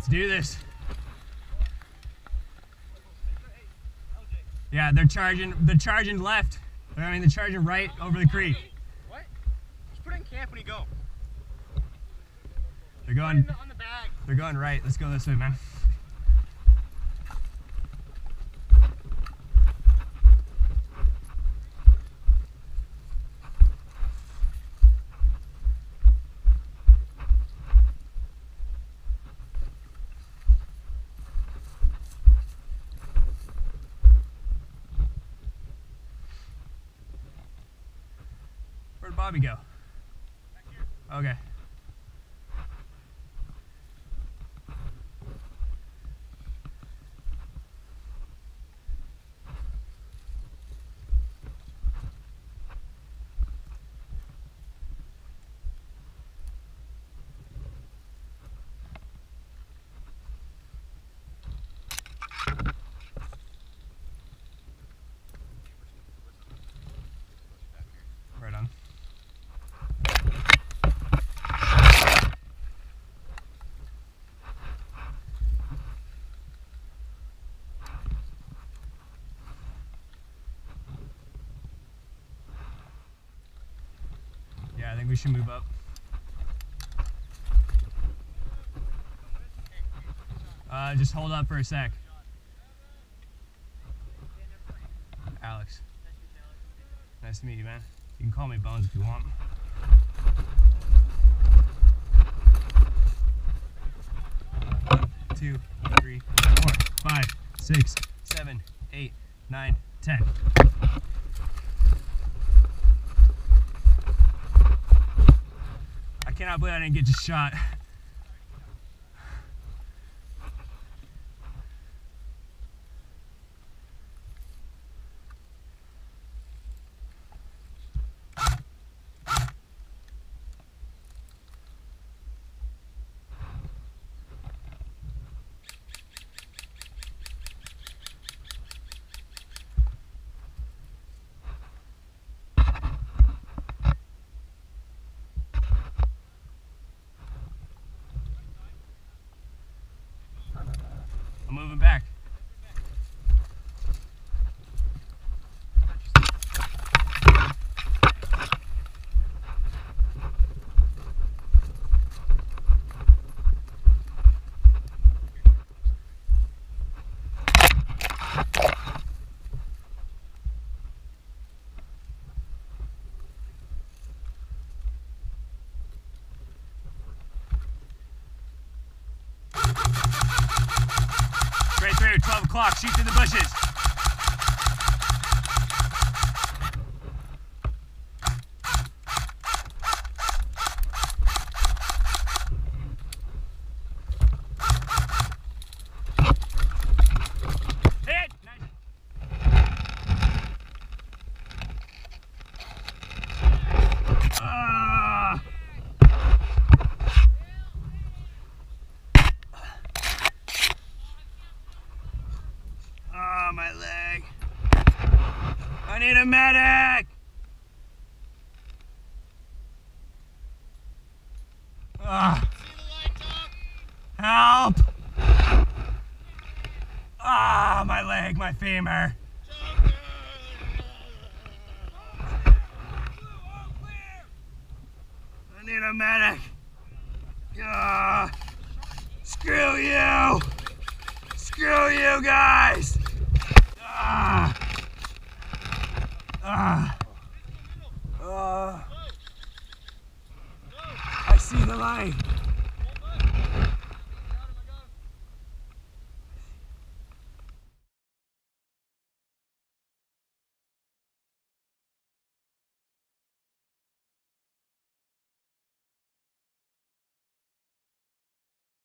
Let's do this. Yeah, they're charging. They're charging left. I mean, they're charging right over the creek. What? Just put it in camp when you go. They're going. on the bag. They're going right. Let's go this way, man. Bobby go? Okay. Right on. Yeah, I think we should move up. Uh, just hold up for a sec. Alex. Nice to meet you, man. You can call me Bones if you want. Two, three, four, five, six, seven, eight, nine, ten. Cannot believe I didn't get just shot. I'm moving back. Right through, 12 o'clock, shoot the bushes. Hit! Nice. Ah! Oh, my leg. I need a medic. Ah. Help. Ah, my leg, my femur. I need a medic. Ah. Screw you. Screw you guys!